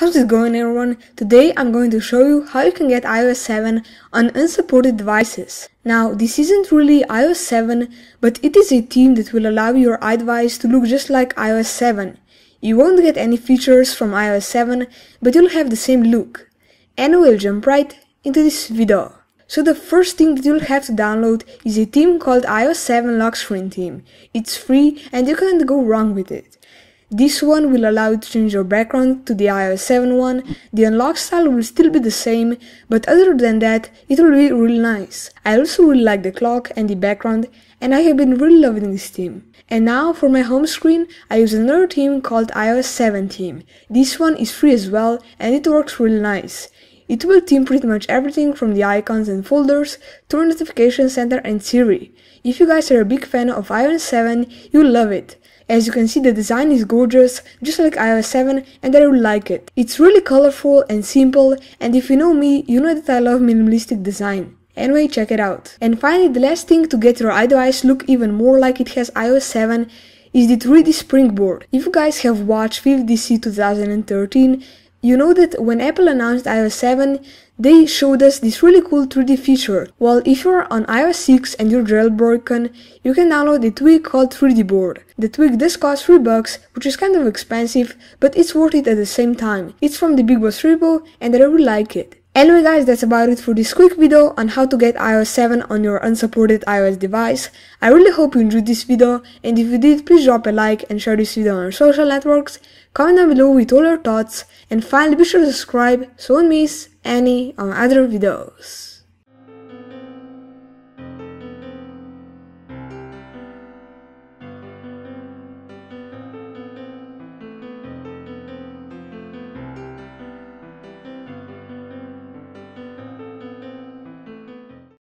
How's it going everyone? Today I'm going to show you how you can get iOS 7 on unsupported devices. Now this isn't really iOS 7, but it is a theme that will allow your iDevice to look just like iOS 7. You won't get any features from iOS 7, but you'll have the same look. And we'll jump right into this video. So the first thing that you'll have to download is a theme called iOS 7 Lock Screen Theme. It's free and you can't go wrong with it. This one will allow you to change your background to the iOS 7 one, the unlock style will still be the same, but other than that, it will be really nice. I also really like the clock and the background, and I have been really loving this theme. And now for my home screen, I use another theme called iOS 7 theme. This one is free as well, and it works really nice. It will theme pretty much everything from the icons and folders to our notification center and Siri. If you guys are a big fan of iOS 7, you'll love it. As you can see the design is gorgeous, just like iOS 7 and I really like it. It's really colorful and simple and if you know me, you know that I love minimalistic design. Anyway, check it out. And finally, the last thing to get your iDevice look even more like it has iOS 7 is the 3D Springboard. If you guys have watched WWDC 2013, you know that when Apple announced iOS 7, they showed us this really cool 3D feature. Well, if you're on iOS 6 and you're jailbroken, you can download a tweak called 3D Board. The tweak does cost 3 bucks, which is kind of expensive, but it's worth it at the same time. It's from the Big Boss repo and I really like it. Anyway guys, that's about it for this quick video on how to get iOS 7 on your unsupported iOS device. I really hope you enjoyed this video and if you did, please drop a like and share this video on your social networks. Comment down below with all your thoughts and finally be sure to subscribe so you won't miss any of my other videos.